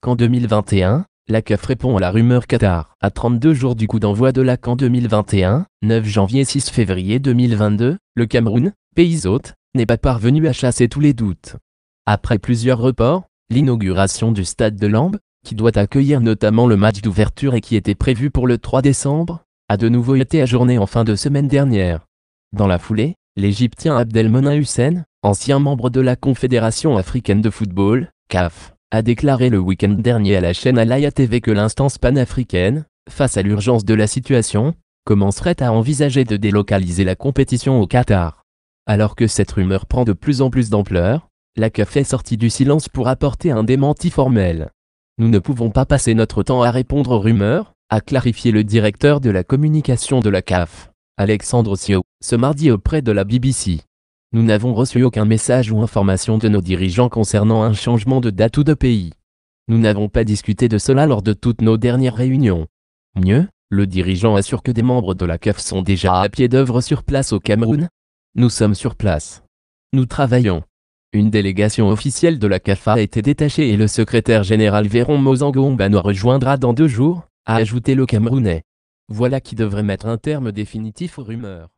Qu'en 2021, la CAF répond à la rumeur Qatar. À 32 jours du coup d'envoi de la CAN 2021, 9 janvier 6 février 2022, le Cameroun, pays hôte, n'est pas parvenu à chasser tous les doutes. Après plusieurs reports, l'inauguration du stade de Lambe, qui doit accueillir notamment le match d'ouverture et qui était prévu pour le 3 décembre, a de nouveau été ajourné en fin de semaine dernière. Dans la foulée, l'Égyptien Abdelmonin Hussein, ancien membre de la Confédération africaine de football, CAF, a déclaré le week-end dernier à la chaîne Alaya TV que l'instance panafricaine, face à l'urgence de la situation, commencerait à envisager de délocaliser la compétition au Qatar. Alors que cette rumeur prend de plus en plus d'ampleur, la CAF est sortie du silence pour apporter un démenti formel. Nous ne pouvons pas passer notre temps à répondre aux rumeurs, a clarifié le directeur de la communication de la CAF, Alexandre Sio, ce mardi auprès de la BBC. Nous n'avons reçu aucun message ou information de nos dirigeants concernant un changement de date ou de pays. Nous n'avons pas discuté de cela lors de toutes nos dernières réunions. Mieux, le dirigeant assure que des membres de la CAF sont déjà à pied d'œuvre sur place au Cameroun. Nous sommes sur place. Nous travaillons. Une délégation officielle de la CAF a été détachée et le secrétaire général Véron Mozango nous rejoindra dans deux jours, a ajouté le Camerounais. Voilà qui devrait mettre un terme définitif aux rumeurs.